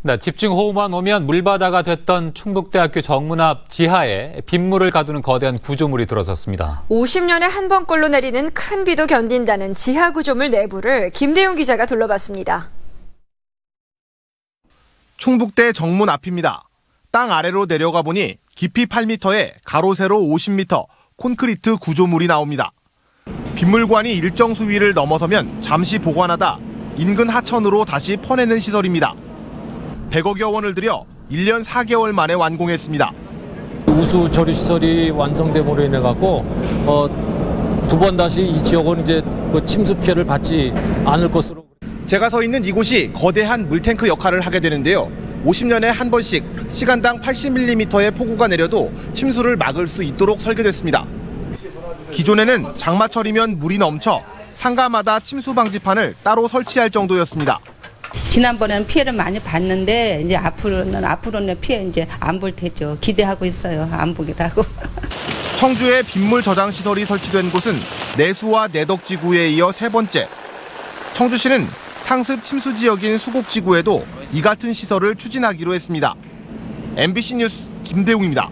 네, 집중 호우만 오면 물바다가 됐던 충북대학교 정문 앞 지하에 빗물을 가두는 거대한 구조물이 들어섰습니다. 50년에 한 번꼴로 내리는 큰 비도 견딘다는 지하 구조물 내부를 김대용 기자가 둘러봤습니다. 충북대 정문 앞입니다. 땅 아래로 내려가 보니 깊이 8m에 가로 세로 50m 콘크리트 구조물이 나옵니다. 빗물관이 일정 수위를 넘어서면 잠시 보관하다 인근 하천으로 다시 퍼내는 시설입니다. 100억여 원을 들여 1년 4개월 만에 완공했습니다. 우수 처리 시설이 완성됨으로 인해 갖고 어, 두번 다시 이 지역은 이제 그 침수 피해를 받지 않을 것으로. 제가 서 있는 이곳이 거대한 물탱크 역할을 하게 되는데요. 50년에 한 번씩 시간당 80mm의 폭우가 내려도 침수를 막을 수 있도록 설계됐습니다. 기존에는 장마철이면 물이 넘쳐 상가마다 침수 방지판을 따로 설치할 정도였습니다. 지난번에는 피해를 많이 봤는데 이제 앞으로는 앞으로는 피해 이제 안 볼 테죠. 기대하고 있어요. 안 보기라고. 청주에 빗물 저장 시설이 설치된 곳은 내수와 내덕지구에 이어 세 번째. 청주시는 상습 침수 지역인 수곡지구에도 이 같은 시설을 추진하기로 했습니다. MBC 뉴스 김대웅입니다.